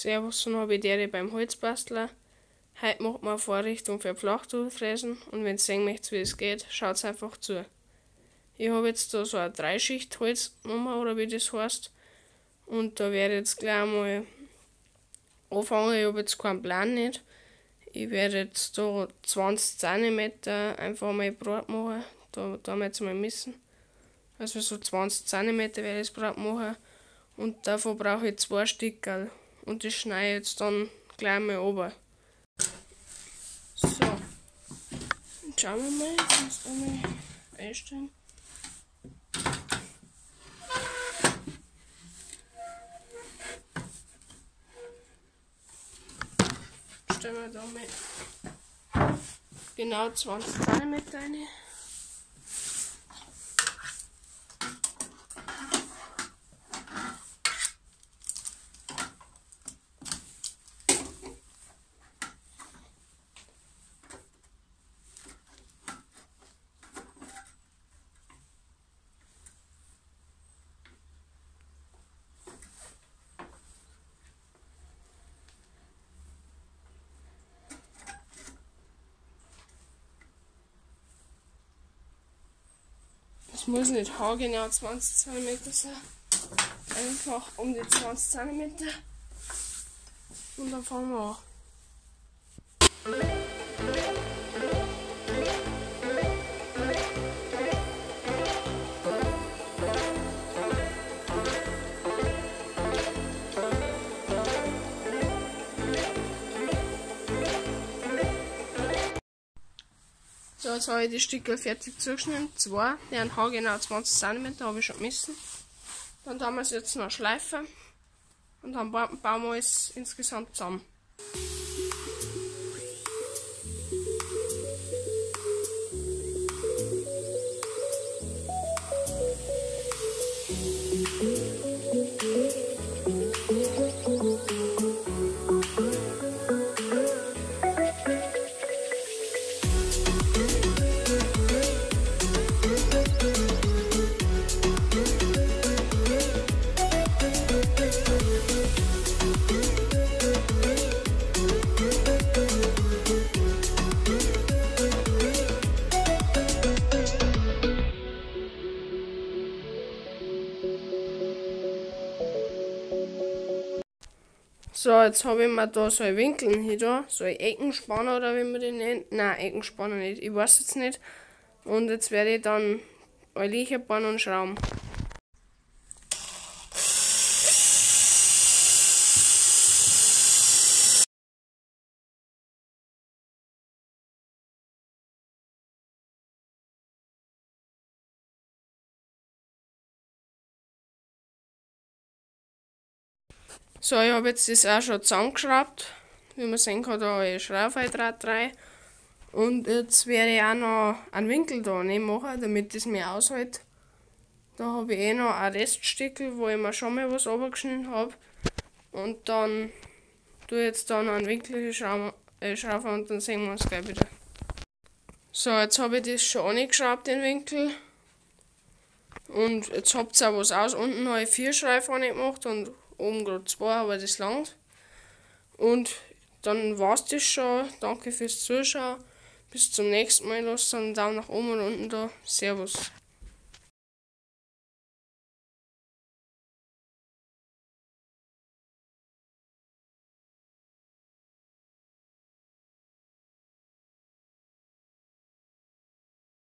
Servus und habe die beim Holzbastler. Heute macht man Vorrichtung für Flachtuchfräsen und wenn ihr sehen möchtet, wie es geht, schaut einfach zu. Ich habe jetzt da so eine Dreischicht Holznummer oder wie das heißt und da werde ich jetzt gleich mal anfangen. Ich habe jetzt keinen Plan nicht. Ich werde jetzt da 20 cm einfach mal Brot machen. Da, da wir jetzt mal messen. Also so 20 cm werde ich das Brot machen. Und davon brauche ich zwei Stickerl. Und das schneide ich jetzt dann gleich mal oben. So. Jetzt schauen wir mal. Ich muss einmal einstellen. Stellen wir da mal genau 20 cm rein. Muss nicht haargenau 20 cm sein. Einfach um die 20 cm. Und dann fangen wir an. So, jetzt habe ich die Stücke fertig zugeschnitten. Zwei, die haben haargenau 20 cm, habe ich schon gemessen. Dann tun wir es jetzt noch schleifen und dann bauen wir es insgesamt zusammen. So, jetzt habe ich mir da so ein Winkel hier da, so Eckenspanner oder wie man den nennt. Nein, Eckenspanner nicht, ich weiß jetzt nicht. Und jetzt werde ich dann ein Licher bauen und schrauben. So, ich habe jetzt das auch schon zusammengeschraubt. Wie man sehen kann, da habe ich Schraubeindraht rein. Und jetzt werde ich auch noch einen Winkel da machen, damit das mir aushält. Da habe ich eh noch ein Reststickel, wo ich mir schon mal was runtergeschnitten habe. Und dann tue ich jetzt da noch einen Winkel äh, schrauben und dann sehen wir uns gleich wieder. So, jetzt habe ich das schon angeschraubt, den Winkel. Und jetzt habt ihr auch was aus. Unten habe ich vier Schreifen gemacht und oben gerade zwei, aber das langt. Und dann war es das schon. Danke fürs Zuschauen. Bis zum nächsten Mal. Lasst einen Daumen nach oben und unten da. Servus.